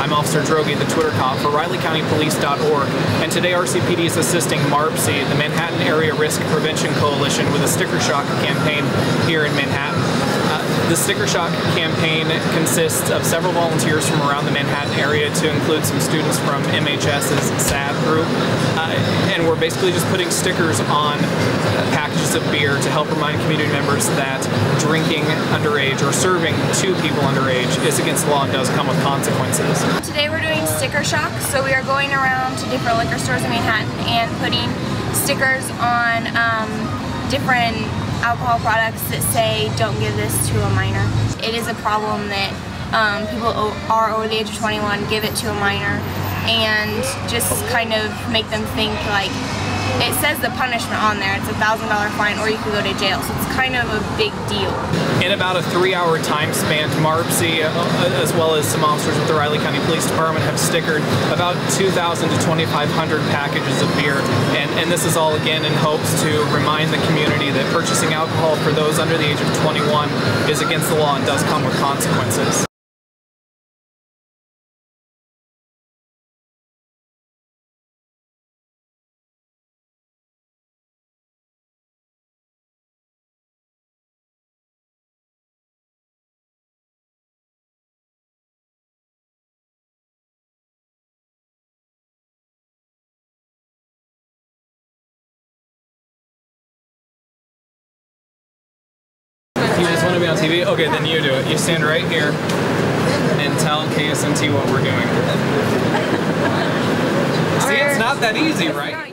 I'm Officer Drogi, the Twitter cop for RileyCountyPolice.org, and today RCPD is assisting MARPC, the Manhattan Area Risk Prevention Coalition, with a sticker shock campaign here in Manhattan. The sticker shock campaign consists of several volunteers from around the Manhattan area to include some students from MHS's SADD group, uh, and we're basically just putting stickers on uh, packages of beer to help remind community members that drinking underage or serving to people underage is against the law and does come with consequences. Today we're doing sticker shock, so we are going around to different liquor stores in Manhattan and putting stickers on um, different alcohol products that say don't give this to a minor. It is a problem that um, people are over the age of 21 give it to a minor and just kind of make them think like it says the punishment on there. It's a thousand dollar fine, or you could go to jail. So it's kind of a big deal. In about a three-hour time span, MARPC, uh, as well as some officers with the Riley County Police Department, have stickered about 2,000 to 2,500 packages of beer, and, and this is all again in hopes to remind the community that purchasing alcohol for those under the age of 21 is against the law and does come with consequences. On TV? Okay, then you do it. You stand right here and tell KSNT what we're doing. See, it's not that easy, right?